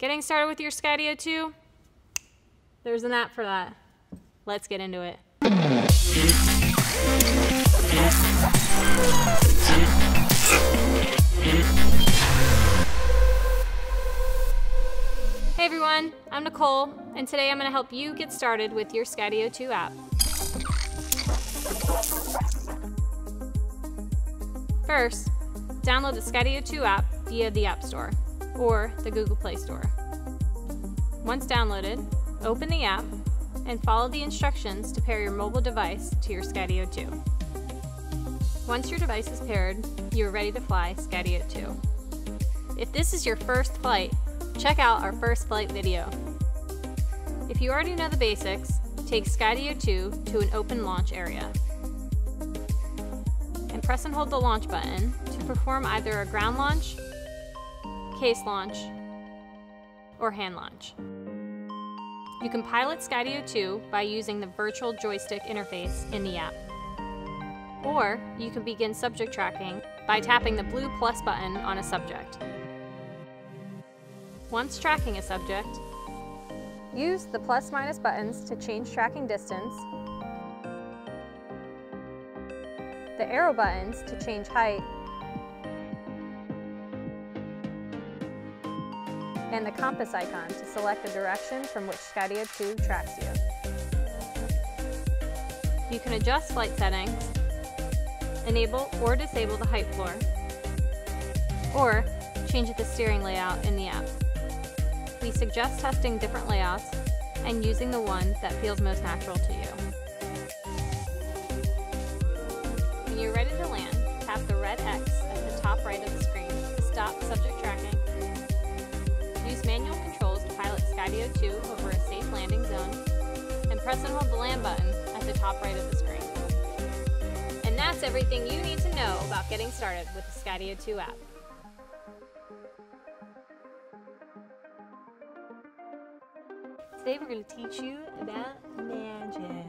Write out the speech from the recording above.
Getting started with your Skydio 2? There's an app for that. Let's get into it. Hey everyone, I'm Nicole, and today I'm going to help you get started with your Skydio 2 app. First, download the Skydio 2 app via the App Store or the Google Play Store. Once downloaded, open the app and follow the instructions to pair your mobile device to your Skydio 2. Once your device is paired, you are ready to fly Skydio 2. If this is your first flight, check out our first flight video. If you already know the basics, take Skydio 2 to an open launch area. And press and hold the launch button to perform either a ground launch case launch, or hand launch. You can pilot Skydio 2 by using the virtual joystick interface in the app. Or you can begin subject tracking by tapping the blue plus button on a subject. Once tracking a subject, use the plus minus buttons to change tracking distance, the arrow buttons to change height, and the compass icon to select the direction from which Skydio 2 tracks you. You can adjust flight settings, enable or disable the height floor, or change the steering layout in the app. We suggest testing different layouts and using the one that feels most natural to you. When you're ready to land, tap the red X at the top right of the screen to stop subject tracking Use manual controls to pilot Skydio 2 over a safe landing zone, and press and hold the land button at the top right of the screen. And that's everything you need to know about getting started with the Skydio 2 app. Today we're going to teach you about magic.